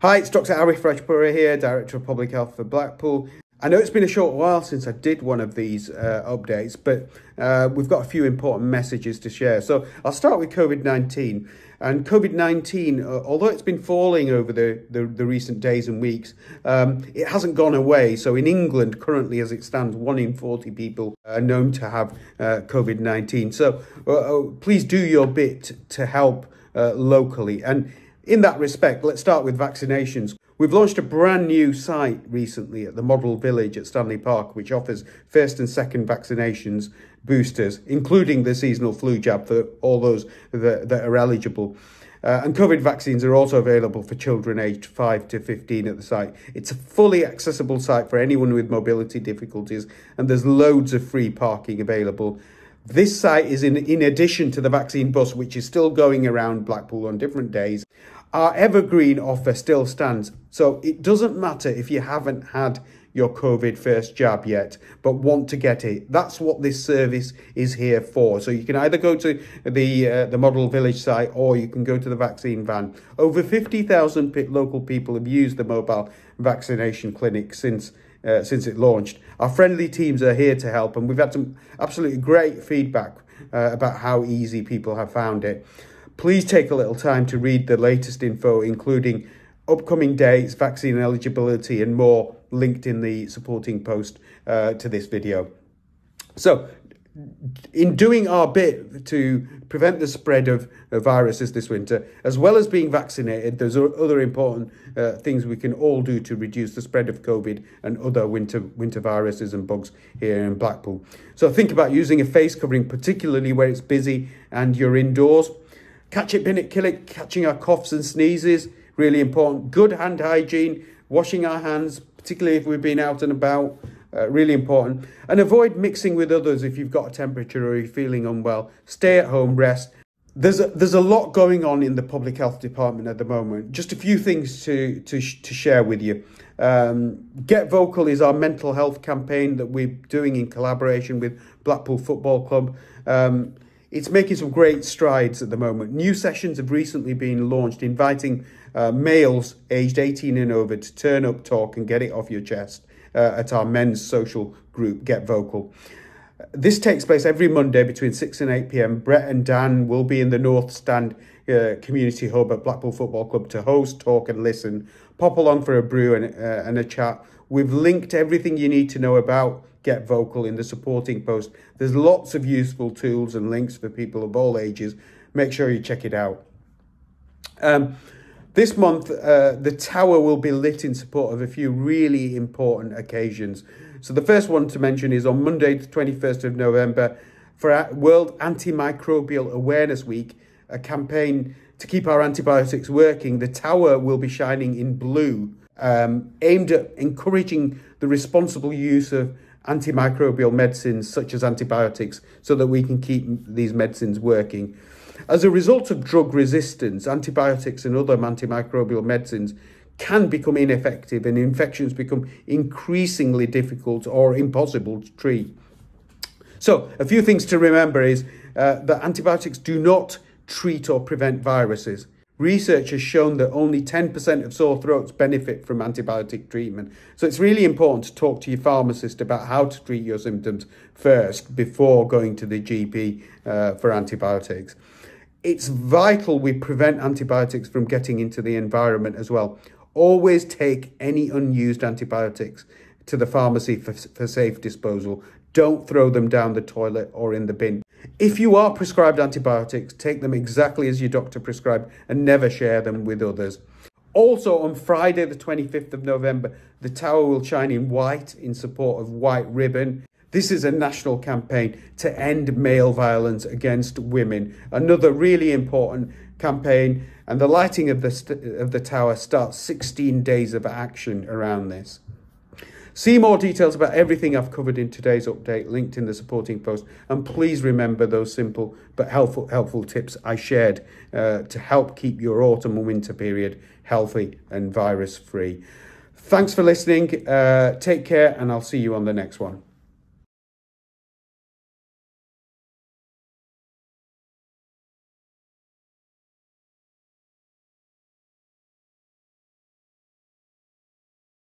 Hi, it's Dr. Arif Rajpura here, Director of Public Health for Blackpool. I know it's been a short while since I did one of these uh, updates, but uh, we've got a few important messages to share. So I'll start with COVID 19. And COVID 19, uh, although it's been falling over the, the, the recent days and weeks, um, it hasn't gone away. So in England, currently as it stands, one in 40 people are known to have uh, COVID 19. So uh, uh, please do your bit to help locally. And in that respect, let's start with vaccinations. We've launched a brand new site recently at the Model Village at Stanley Park, which offers first and second vaccinations boosters, including the seasonal flu jab for all those that, that are eligible. Uh, and COVID vaccines are also available for children aged 5 to 15 at the site. It's a fully accessible site for anyone with mobility difficulties, and there's loads of free parking available. This site is in, in addition to the vaccine bus, which is still going around Blackpool on different days. Our evergreen offer still stands. So it doesn't matter if you haven't had your COVID first jab yet, but want to get it. That's what this service is here for. So you can either go to the uh, the Model Village site or you can go to the vaccine van. Over 50,000 local people have used the mobile vaccination clinic since uh, since it launched. Our friendly teams are here to help, and we've had some absolutely great feedback uh, about how easy people have found it. Please take a little time to read the latest info, including upcoming dates, vaccine eligibility, and more linked in the supporting post uh, to this video. So, in doing our bit to prevent the spread of, viruses this winter, as well as being vaccinated, there's other important uh, things we can all do to reduce the spread of COVID and other winter winter viruses and bugs here in Blackpool. So think about using a face covering, particularly where it's busy and you're indoors. Catch it, bin it, kill it, catching our coughs and sneezes, really important. Good hand hygiene, washing our hands, particularly if we've been out and about, uh, really important. And avoid mixing with others if you've got a temperature or you're feeling unwell. Stay at home, rest. There's a, there's a lot going on in the public health department at the moment. Just a few things to, to, to share with you. Um, Get Vocal is our mental health campaign that we're doing in collaboration with Blackpool Football Club. Um, it's making some great strides at the moment. New sessions have recently been launched inviting uh, males aged 18 and over to turn up, talk, and get it off your chest uh, at our men's social group, Get Vocal. This takes place every Monday between 6 and 8 pm. Brett and Dan will be in the North Stand uh, Community Hub at Blackpool Football Club to host, talk, and listen. Pop along for a brew and, uh, and a chat. We've linked everything you need to know about Get Vocal in the supporting post. There's lots of useful tools and links for people of all ages. Make sure you check it out. Um, this month, uh, the tower will be lit in support of a few really important occasions. So the first one to mention is on Monday, the 21st of November, for World Antimicrobial Awareness Week, a campaign to keep our antibiotics working. The tower will be shining in blue, um, aimed at encouraging the responsible use of antimicrobial medicines such as antibiotics so that we can keep these medicines working. As a result of drug resistance, antibiotics and other antimicrobial medicines can become ineffective and infections become increasingly difficult or impossible to treat. So, a few things to remember is uh, that antibiotics do not treat or prevent viruses. Research has shown that only 10% of sore throats benefit from antibiotic treatment. So it's really important to talk to your pharmacist about how to treat your symptoms first before going to the GP uh, for antibiotics. It's vital we prevent antibiotics from getting into the environment as well. Always take any unused antibiotics to the pharmacy for, for safe disposal. Don't throw them down the toilet or in the bin. If you are prescribed antibiotics, take them exactly as your doctor prescribed and never share them with others. Also, on Friday, the 25th of November, the tower will shine in white in support of White Ribbon. This is a national campaign to end male violence against women. Another really important campaign, and the lighting of the, of the tower starts 16 days of action around this. See more details about everything I've covered in today's update linked in the supporting post. And please remember those simple but helpful, helpful tips I shared uh, to help keep your autumn and winter period healthy and virus free. Thanks for listening. Uh, take care, and I'll see you on the next one.